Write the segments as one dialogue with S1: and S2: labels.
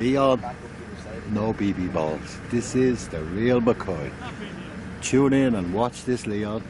S1: Leon, no BB balls. This is the real McCoy. Tune in and watch this, Leon.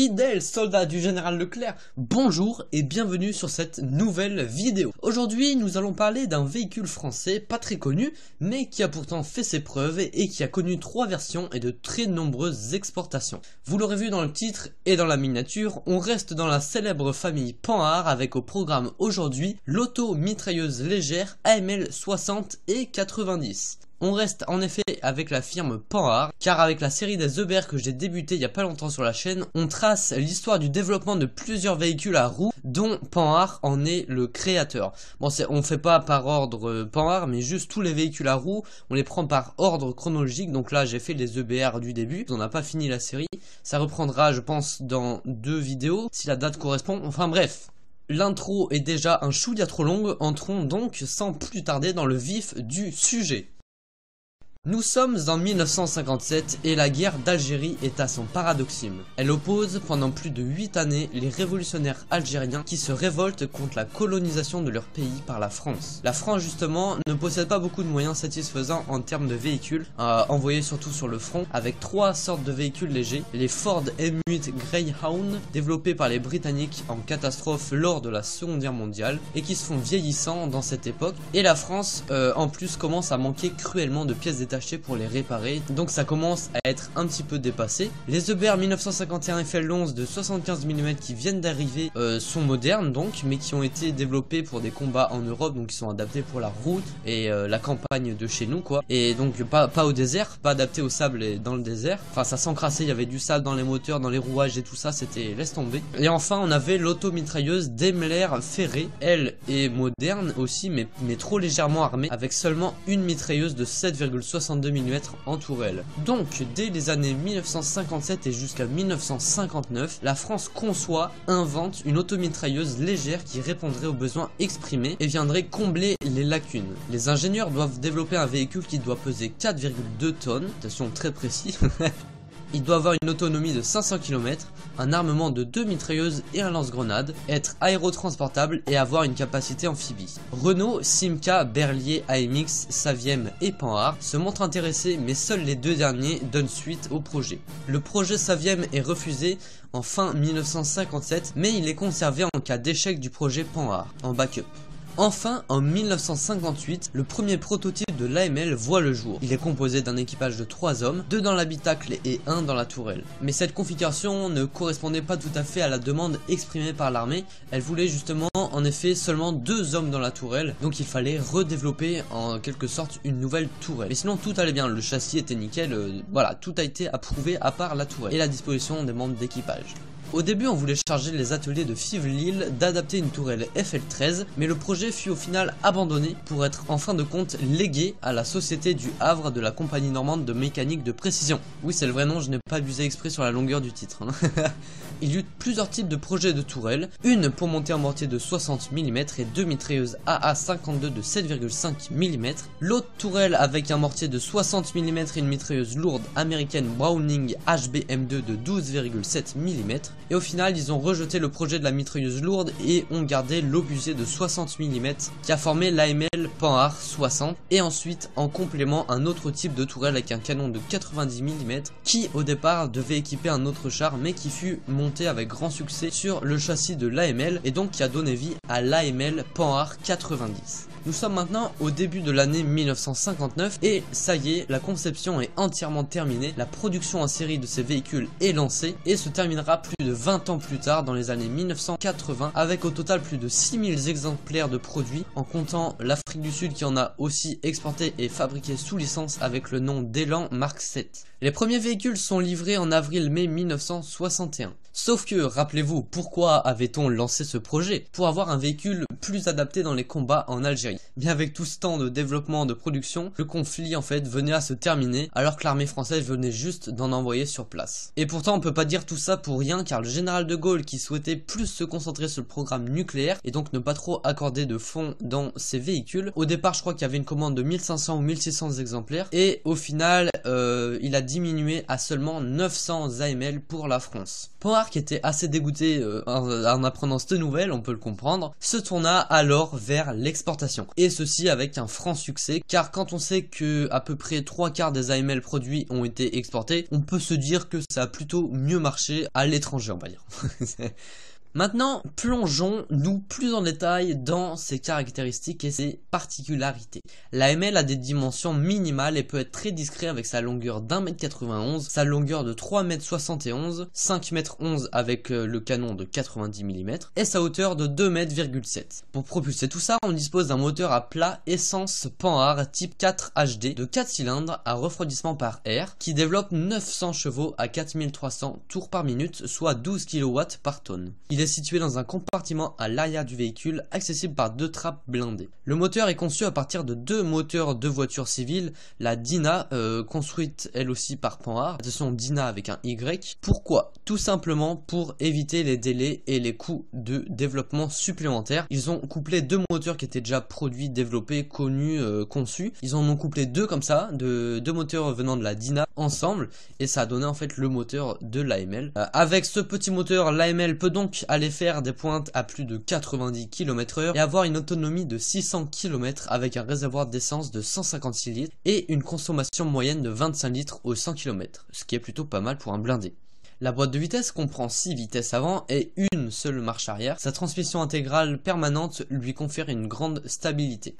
S2: Fidèles soldats du général Leclerc, bonjour et bienvenue sur cette nouvelle vidéo. Aujourd'hui, nous allons parler d'un véhicule français pas très connu, mais qui a pourtant fait ses preuves et qui a connu trois versions et de très nombreuses exportations. Vous l'aurez vu dans le titre et dans la miniature, on reste dans la célèbre famille Panhard avec au programme aujourd'hui l'auto-mitrailleuse légère AML 60 et 90. On reste en effet avec la firme Panhard, car avec la série des EBR que j'ai débuté il y a pas longtemps sur la chaîne, on trace l'histoire du développement de plusieurs véhicules à roues, dont Panhard en est le créateur. Bon, on fait pas par ordre euh, Panhard, mais juste tous les véhicules à roues, on les prend par ordre chronologique, donc là j'ai fait les EBR du début, on n'a pas fini la série, ça reprendra je pense dans deux vidéos, si la date correspond, enfin bref. L'intro est déjà un chouïa trop longue, entrons donc sans plus tarder dans le vif du sujet. Nous sommes en 1957 et la guerre d'Algérie est à son paradoxime. Elle oppose pendant plus de 8 années les révolutionnaires algériens qui se révoltent contre la colonisation de leur pays par la France. La France justement ne possède pas beaucoup de moyens satisfaisants en termes de véhicules, euh, envoyés surtout sur le front, avec trois sortes de véhicules légers, les Ford M8 Greyhound, développés par les Britanniques en catastrophe lors de la Seconde Guerre mondiale, et qui se font vieillissants dans cette époque, et la France euh, en plus commence à manquer cruellement de pièces pour les réparer, donc ça commence à être un petit peu dépassé. Les EBR 1951 FL11 de 75 mm qui viennent d'arriver euh, sont modernes donc, mais qui ont été développés pour des combats en Europe, donc ils sont adaptés pour la route et euh, la campagne de chez nous quoi. Et donc pas, pas au désert, pas adapté au sable et dans le désert. Enfin ça s'encrassait, il y avait du sable dans les moteurs, dans les rouages et tout ça, c'était laisse tomber. Et enfin on avait l'auto-mitrailleuse Daimler Ferré, elle est moderne aussi, mais, mais trop légèrement armée, avec seulement une mitrailleuse de 7,60 62 mm en tourelle. Donc, dès les années 1957 et jusqu'à 1959, la France conçoit, invente une automitrailleuse légère qui répondrait aux besoins exprimés et viendrait combler les lacunes. Les ingénieurs doivent développer un véhicule qui doit peser 4,2 tonnes, attention très précis, Il doit avoir une autonomie de 500 km, un armement de deux mitrailleuses et un lance-grenade, être aérotransportable et avoir une capacité amphibie. Renault, Simca, Berlier, AMX, Saviem et Panhard se montrent intéressés mais seuls les deux derniers donnent suite au projet. Le projet Saviem est refusé en fin 1957 mais il est conservé en cas d'échec du projet Panhard en backup. Enfin, en 1958, le premier prototype de l'AML voit le jour. Il est composé d'un équipage de 3 hommes, 2 dans l'habitacle et 1 dans la tourelle. Mais cette configuration ne correspondait pas tout à fait à la demande exprimée par l'armée. Elle voulait justement en effet seulement 2 hommes dans la tourelle, donc il fallait redévelopper en quelque sorte une nouvelle tourelle. Mais sinon tout allait bien, le châssis était nickel, euh, voilà, tout a été approuvé à part la tourelle et la disposition des membres d'équipage. Au début, on voulait charger les ateliers de Fives-Lille d'adapter une tourelle FL13, mais le projet fut au final abandonné pour être en fin de compte légué à la Société du Havre de la compagnie normande de mécanique de précision. Oui, c'est le vrai nom, je n'ai pas abusé exprès sur la longueur du titre. Hein. Il y eut plusieurs types de projets de tourelles, une pour monter un mortier de 60 mm et deux mitrailleuses AA52 de 7,5 mm, l'autre tourelle avec un mortier de 60 mm et une mitrailleuse lourde américaine Browning HBM2 de 12,7 mm, et au final ils ont rejeté le projet de la mitrailleuse lourde et ont gardé l'obusier de 60 mm qui a formé l'AML Panhard 60 et ensuite en complément un autre type de tourelle avec un canon de 90 mm qui au départ devait équiper un autre char mais qui fut monté avec grand succès sur le châssis de l'AML et donc qui a donné vie à l'AML Panhard 90. Nous sommes maintenant au début de l'année 1959 et ça y est, la conception est entièrement terminée, la production en série de ces véhicules est lancée et se terminera plus de 20 ans plus tard dans les années 1980 avec au total plus de 6000 exemplaires de produits en comptant l'Afrique du Sud qui en a aussi exporté et fabriqué sous licence avec le nom d'Elan Mark 7. Les premiers véhicules sont livrés en avril-mai 1961. Sauf que, rappelez-vous, pourquoi avait-on lancé ce projet? Pour avoir un véhicule plus adapté dans les combats en Algérie. Bien avec tout ce temps de développement de production, le conflit en fait venait à se terminer alors que l'armée française venait juste d'en envoyer sur place. Et pourtant on peut pas dire tout ça pour rien car le général de Gaulle qui souhaitait plus se concentrer sur le programme nucléaire et donc ne pas trop accorder de fonds dans ses véhicules. Au départ je crois qu'il y avait une commande de 1500 ou 1600 exemplaires et au final euh, il a diminué à seulement 900 AML pour la France. Qui était assez dégoûté euh, en, apprenant cette nouvelle, on peut le comprendre, se tourna alors vers l'exportation. Et ceci avec un franc succès car quand on sait que à peu près 3 quarts des AML produits ont été exportés, on peut se dire que ça a plutôt mieux marché à l'étranger on va dire. Maintenant, plongeons-nous plus en détail dans ses caractéristiques et ses particularités. L'AML a des dimensions minimales et peut être très discret avec sa longueur d'un mètre 91, sa longueur de 3 mètres 71, 5 mètres 11 avec euh, le canon de 90 mm et sa hauteur de 2 mètres 7. Pour propulser tout ça, on dispose d'un moteur à plat essence Panhard type 4 HD de 4 cylindres à refroidissement par air qui développe 900 chevaux à 4300 tours par minute, soit 12 kW par tonne. Est situé dans un compartiment à l'arrière du véhicule, accessible par deux trappes blindées. Le moteur est conçu à partir de deux moteurs de voiture civile, la Dina, euh, construite elle aussi par Panhard, attention Dina avec un Y. Pourquoi? Tout simplement pour éviter les délais et les coûts de développement supplémentaires. Ils ont couplé deux moteurs qui étaient déjà produits, développés, connus, euh, conçus. Ils en ont couplé deux comme ça, de deux moteurs venant de la Dina ensemble, et ça a donné en fait le moteur de l'AML. Euh, avec ce petit moteur, l'AML peut donc aller faire des pointes à plus de 90 km h et avoir une autonomie de 600 km avec un réservoir d'essence de 156 litres et une consommation moyenne de 25 litres au 100 km, ce qui est plutôt pas mal pour un blindé. La boîte de vitesse comprend 6 vitesses avant et une seule marche arrière. Sa transmission intégrale permanente lui confère une grande stabilité.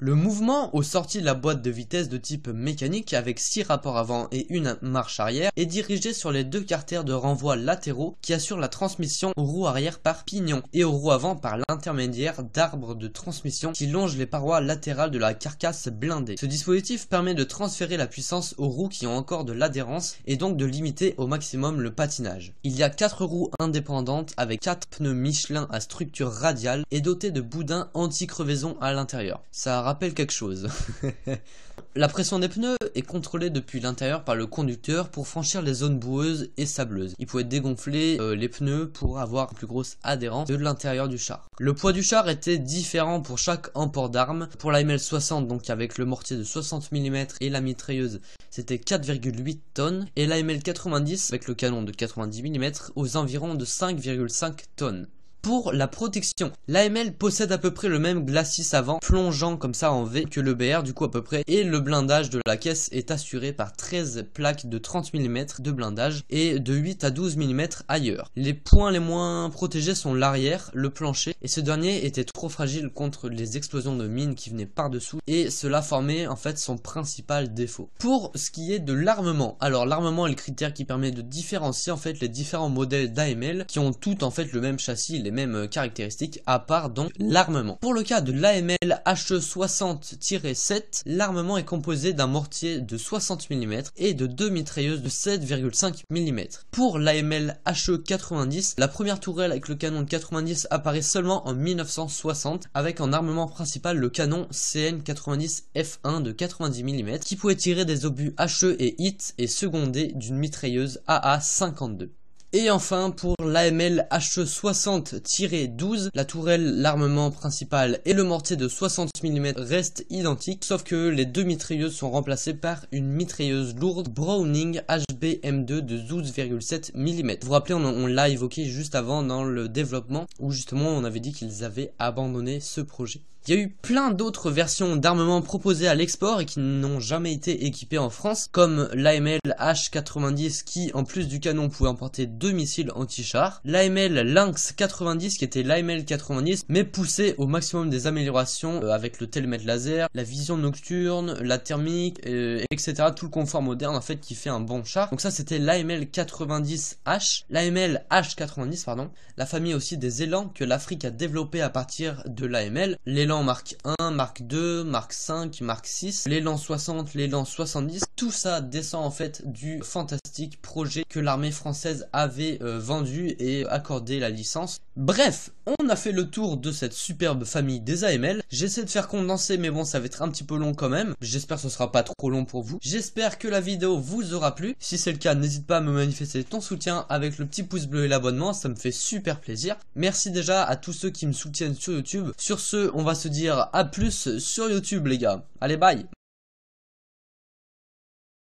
S2: Le mouvement au sorties de la boîte de vitesse de type mécanique avec 6 rapports avant et une marche arrière est dirigé sur les deux carters de renvoi latéraux qui assurent la transmission aux roues arrière par pignon et aux roues avant par l'intermédiaire d'arbres de transmission qui longent les parois latérales de la carcasse blindée. Ce dispositif permet de transférer la puissance aux roues qui ont encore de l'adhérence et donc de limiter au maximum le patinage. Il y a 4 roues indépendantes avec 4 pneus Michelin à structure radiale et dotés de boudins anti-crevaison à l'intérieur. Rappelle quelque chose. la pression des pneus est contrôlée depuis l'intérieur par le conducteur pour franchir les zones boueuses et sableuses. Il pouvait dégonfler euh, les pneus pour avoir une plus grosse adhérence de l'intérieur du char. Le poids du char était différent pour chaque emport d'armes. Pour la ML60, donc avec le mortier de 60 mm et la mitrailleuse, c'était 4,8 tonnes. Et la ML90 avec le canon de 90 mm aux environs de 5,5 tonnes pour la protection. L'AML possède à peu près le même glacis avant, plongeant comme ça en V que le BR du coup à peu près, et le blindage de la caisse est assuré par 13 plaques de 30 mm de blindage et de 8 à 12 mm ailleurs. Les points les moins protégés sont l'arrière, le plancher, et ce dernier était trop fragile contre les explosions de mines qui venaient par-dessous, et cela formait en fait son principal défaut. Pour ce qui est de l'armement, alors l'armement est le critère qui permet de différencier en fait les différents modèles d'AML qui ont tous en fait le même châssis, mêmes caractéristiques à part donc l'armement. Pour le cas de l'AML HE60-7, l'armement est composé d'un mortier de 60 mm et de deux mitrailleuses de 7,5 mm. Pour l'AML HE90, la première tourelle avec le canon de 90 apparaît seulement en 1960 avec en armement principal le canon CN90F1 de 90 mm qui pouvait tirer des obus HE et HIT et secondé d'une mitrailleuse AA52. Et enfin pour l'AML HE60-12, la tourelle, l'armement principal et le mortier de 60 mm restent identiques, sauf que les deux mitrailleuses sont remplacées par une mitrailleuse lourde Browning HBM2 de 12,7 mm. Vous vous rappelez, on, on l'a évoqué juste avant dans le développement, où justement on avait dit qu'ils avaient abandonné ce projet. Il y a eu plein d'autres versions d'armement proposées à l'export et qui n'ont jamais été équipées en France, comme l'AML H90 qui, en plus du canon, pouvait emporter deux missiles anti-char, l'AML Lynx 90 qui était l'AML 90 mais poussé au maximum des améliorations euh, avec le télémètre laser, la vision nocturne, la thermique, euh, etc. Tout le confort moderne en fait qui fait un bon char. Donc ça c'était l'AML 90H, l'AML H90 pardon, la famille aussi des élans que l'Afrique a développé à partir de l'AML. L'élan l'élan Mark 1, Mark 2, Mark 5, Mark 6, l'élan 60, l'élan 70. Tout ça descend en fait du fantastique projet que l'armée française avait euh, vendu et accordé la licence. Bref, on a fait le tour de cette superbe famille des AML. J'essaie de faire condenser mais bon ça va être un petit peu long quand même. J'espère que ce sera pas trop long pour vous. J'espère que la vidéo vous aura plu. Si c'est le cas, n'hésite pas à me manifester ton soutien avec le petit pouce bleu et l'abonnement, ça me fait super plaisir. Merci déjà à tous ceux qui me soutiennent sur YouTube. Sur ce, on va se dire à plus sur YouTube les gars. Allez bye